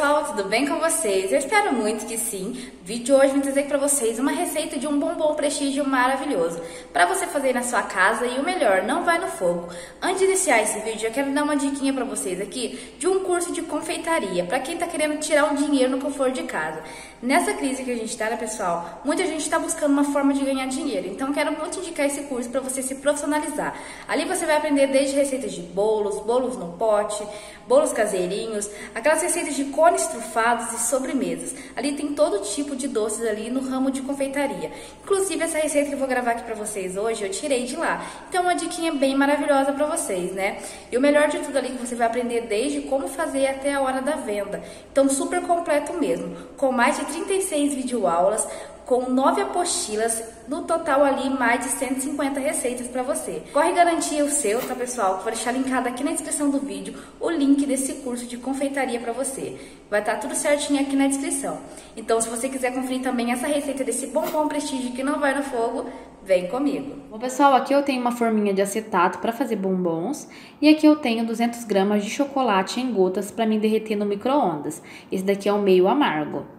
tudo bem com vocês? Eu espero muito que sim. O vídeo de hoje vim trazer para vocês uma receita de um bombom prestígio maravilhoso para você fazer na sua casa e o melhor, não vai no fogo. Antes de iniciar esse vídeo, eu quero dar uma diquinha para vocês aqui de um curso de confeitaria para quem está querendo tirar um dinheiro no conforto de casa. Nessa crise que a gente está, né, pessoal? Muita gente está buscando uma forma de ganhar dinheiro. Então, quero muito indicar esse curso para você se profissionalizar. Ali você vai aprender desde receitas de bolos, bolos no pote, bolos caseirinhos, aquelas receitas de cones trufados e sobremesas. Ali tem todo tipo de doces ali no ramo de confeitaria. Inclusive essa receita que eu vou gravar aqui para vocês hoje, eu tirei de lá. Então uma diquinha bem maravilhosa para vocês, né? E o melhor de tudo ali que você vai aprender desde como fazer até a hora da venda. Então super completo mesmo, com mais de 36 videoaulas, com nove apostilas, no total ali mais de 150 receitas para você. Corre garantir o seu, tá pessoal? Vou deixar linkado aqui na descrição do vídeo o link desse curso de confeitaria para você. Vai estar tá tudo certinho aqui na descrição. Então, se você quiser conferir também essa receita desse bombom prestígio que não vai no fogo, vem comigo. Bom, pessoal, aqui eu tenho uma forminha de acetato para fazer bombons e aqui eu tenho 200 gramas de chocolate em gotas para me derreter no micro-ondas. Esse daqui é o meio amargo.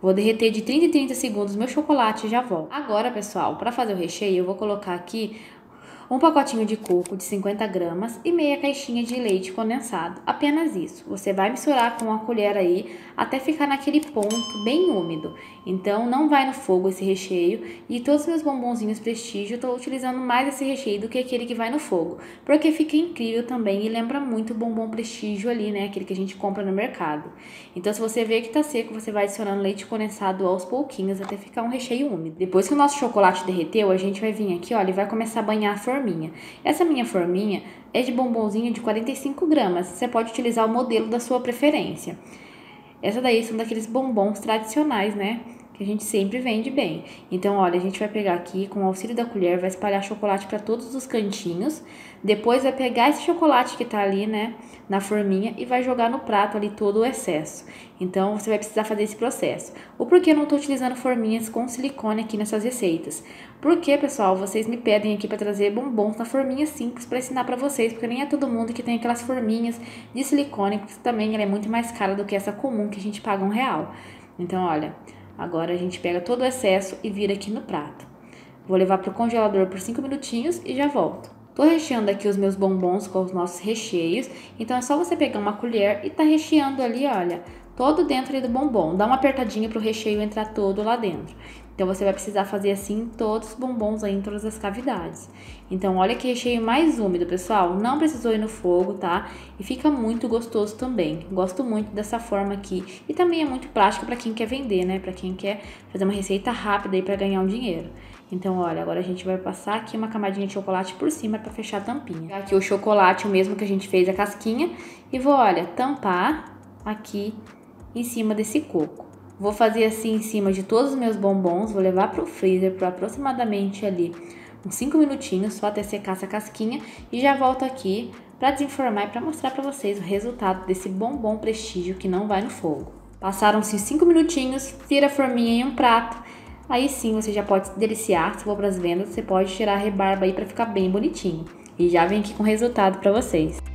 Vou derreter de 30 em 30 segundos meu chocolate e já volto. Agora, pessoal, para fazer o recheio, eu vou colocar aqui um pacotinho de coco de 50 gramas e meia caixinha de leite condensado. Apenas isso. Você vai misturar com a colher aí até ficar naquele ponto bem úmido. Então não vai no fogo esse recheio e todos os meus bombonzinhos prestígio eu estou utilizando mais esse recheio do que aquele que vai no fogo, porque fica incrível também e lembra muito o bombom prestígio ali, né, aquele que a gente compra no mercado. Então se você vê que tá seco, você vai adicionando leite condensado aos pouquinhos até ficar um recheio úmido. Depois que o nosso chocolate derreteu, a gente vai vir aqui, olha, e vai começar a banhar a forminha. Essa minha forminha é de bombonzinho de 45 gramas. Você pode utilizar o modelo da sua preferência. Essa daí são daqueles bombons tradicionais, né? Que a gente sempre vende bem. Então, olha, a gente vai pegar aqui com o auxílio da colher, vai espalhar chocolate para todos os cantinhos. Depois vai pegar esse chocolate que tá ali, né, na forminha e vai jogar no prato ali todo o excesso. Então, você vai precisar fazer esse processo. O porquê eu não tô utilizando forminhas com silicone aqui nessas receitas? Porque, pessoal, vocês me pedem aqui para trazer bombons na forminha simples para ensinar para vocês, porque nem é todo mundo que tem aquelas forminhas de silicone, porque também ela é muito mais cara do que essa comum que a gente paga um real. Então, olha, Agora a gente pega todo o excesso e vira aqui no prato. Vou levar para o congelador por 5 minutinhos e já volto. Tô recheando aqui os meus bombons com os nossos recheios, então é só você pegar uma colher e tá recheando ali, olha, todo dentro do bombom. Dá uma apertadinha para o recheio entrar todo lá dentro. Então você vai precisar fazer assim todos os bombons aí em todas as cavidades. Então olha que recheio mais úmido, pessoal. Não precisou ir no fogo, tá? E fica muito gostoso também. Gosto muito dessa forma aqui. E também é muito prático para quem quer vender, né? Para quem quer fazer uma receita rápida aí para ganhar um dinheiro. Então, olha, agora a gente vai passar aqui uma camadinha de chocolate por cima para fechar a tampinha. Aqui o chocolate, o mesmo que a gente fez a casquinha, e vou, olha, tampar aqui em cima desse coco. Vou fazer assim em cima de todos os meus bombons, vou levar para o freezer por aproximadamente ali uns 5 minutinhos, só até secar essa casquinha e já volto aqui para desenformar e para mostrar para vocês o resultado desse bombom prestígio que não vai no fogo. Passaram-se 5 minutinhos, vira a forminha em um prato, aí sim você já pode se deliciar, se for para as vendas, você pode tirar a rebarba aí para ficar bem bonitinho. E já vem aqui com o resultado para vocês.